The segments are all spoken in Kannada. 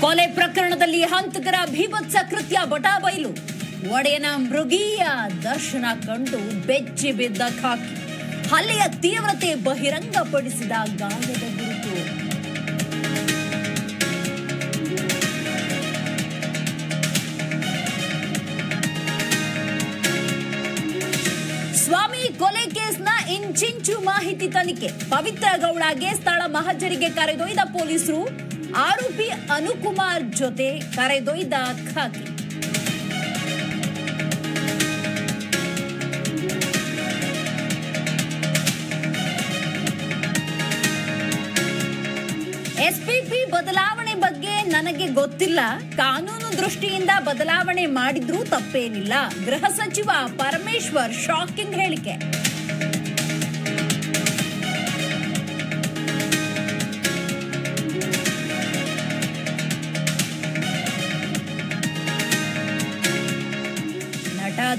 ಕೊಲೆ ಪ್ರಕರಣದಲ್ಲಿ ಹಂತಕರ ಭೀಭತ್ಸ ಕೃತ್ಯ ಬಟಾಬೈಲು. ಒಡೆಯನ ಮೃಗೀಯ ದರ್ಶನ ಕಂಡು ಬೆಚ್ಚಿ ಬಿದ್ದ ಖಾಕಿ. ಹಲ್ಲೆಯ ತೀವ್ರತೆ ಬಹಿರಂಗಪಡಿಸಿದ ಗಾಯದ ಗುರುತು. ಸ್ವಾಮಿ ಕೊಲೆ ಕೇಸ್ನ ಇಂಚಿಂಚು ಮಾಹಿತಿ ತನಿಖೆ. ಪವಿತ್ರ ಗೌಡಗೆ ಸ್ಥಳ ಮಹಜರಿಗೆ ಕರೆದೊಯ್ದ ಪೊಲೀಸರು ಆರೋಪಿ ಅನುಕುಮಾರ್ ಜೊತೆ ಕರೆದೊಯ್ದ ಖಾಕಿ ಎಸ್ಪಿಪಿ ಬದಲಾವಣೆ ಬಗ್ಗೆ ನನಗೆ ಗೊತ್ತಿಲ್ಲ. ಕಾನೂನು ದೃಷ್ಟಿಯಿಂದ ಬದಲಾವಣೆ ಮಾಡಿದ್ರೂ ತಪ್ಪೇನಿಲ್ಲ. ಗೃಹ ಸಚಿವ ಪರಮೇಶ್ವರ್ ಶಾಕಿಂಗ್ ಹೇಳಿಕೆ.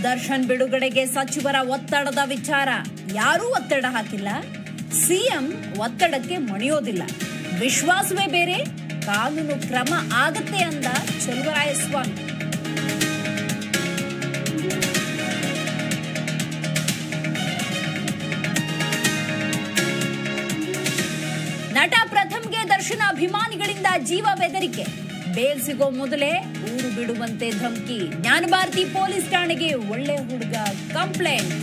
ದರ್ಶನ್ ಬಿಡುಗಡೆಗೆ ಸಚಿವರ ಒತ್ತಡದ ವಿಚಾರ. ಯಾರೂ ಒತ್ತಡ ಹಾಕಿಲ್ಲ. ಸಿಎಂ ಒತ್ತಡಕ್ಕೆ ಮಣಿಯೋದಿಲ್ಲ. ವಿಶ್ವಾಸವೇ ಬೇರೆ, ಕಾನೂನು ಕ್ರಮ ಆಗತ್ತೆ ಅಂದ ಚೆಲುವರಾಯಸ್ವಾಮಿ. ನಟ ಪ್ರಥಮ್ಗೆ ದರ್ಶನ ಅಭಿಮಾನಿಗಳಿಂದ ಜೀವ ಬೆದರಿಕೆ. ಬೇಲ್ ಸಿಗೋ ಮೊದಲೇ ಊರು ಬಿಡುವಂತೆ ಧಮಕಿ. ಜ್ಞಾನಭಾರತಿ ಪೊಲೀಸ್ ಠಾಣೆಗೆ ಒಳ್ಳೆ ಹುಡುಗ ಕಂಪ್ಲೇಂಟ್.